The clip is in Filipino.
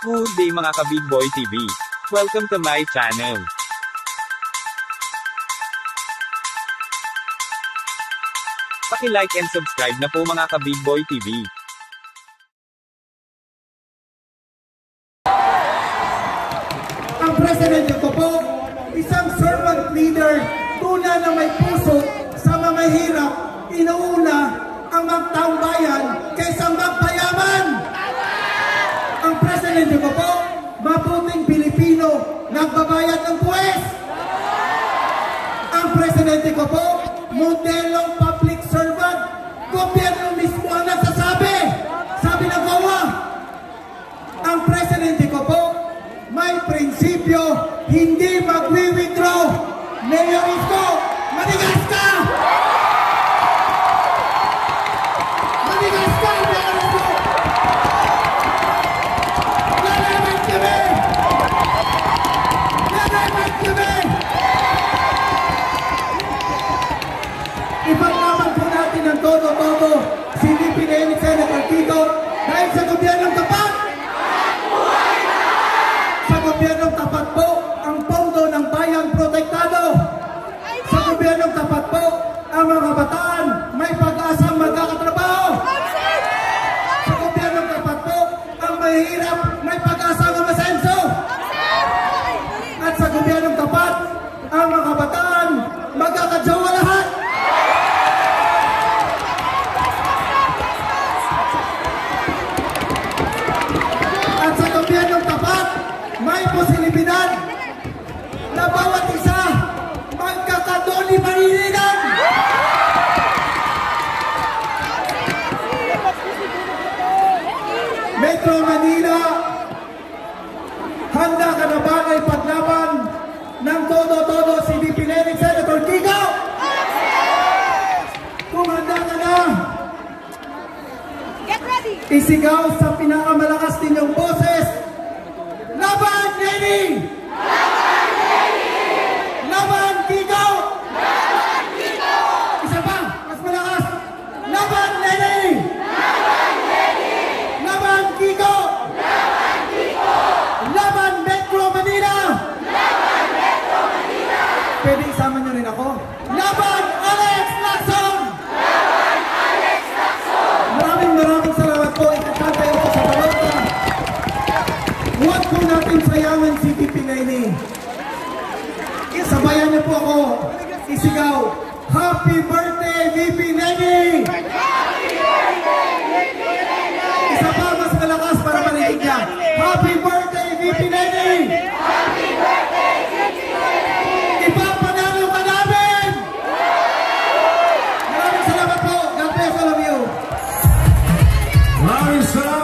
Good day mga ka-Big Boy TV. Welcome to my channel. Paki-like and subscribe na po mga ka-Big Boy TV. Ang presidente ko po, isang servant leader, tuna na may puso sa mga hirap, inuuna ang magtaong bayan nagbabayad ng buwes. Ang presidente ko po, modelong public servant, gobyerno mismo ang nagsasabi. Sabi ng COA, ang presidente ko po, may prinsipyo, hindi magwi-withdraw. Mayor Isko, ang mga kabataan magkakajowa lahat. At sa gobyernong tapat, may posibilidad na bawat isa magkakadoli maniligan. Metro Manila, handa ka na ba ay paglaban isigaw sa pinakamalakas ninyong boses. Laban, Lenny! Laban, Lenny! Laban, Kiko! Laban, Kiko! Isa pa, mas malakas. Laban, Lenny! Laban, Lenny! Laban, Kiko! Laban, Kiko! Laban, Metro Manila! Laban, Metro Manila! Pwede isama niyo rin ako. Laban, Palawan City, Pinayni. Sabayan niyo po ako isigaw, Happy Birthday, VP Nenny! Happy Birthday, VP Nenny! Isa pa, mas para marinig niya. Happy Birthday, VP Nenny! Happy Birthday, VP Nenny! Ipapanalo ka namin! Maraming salamat po. God bless all of you. Maraming salamat.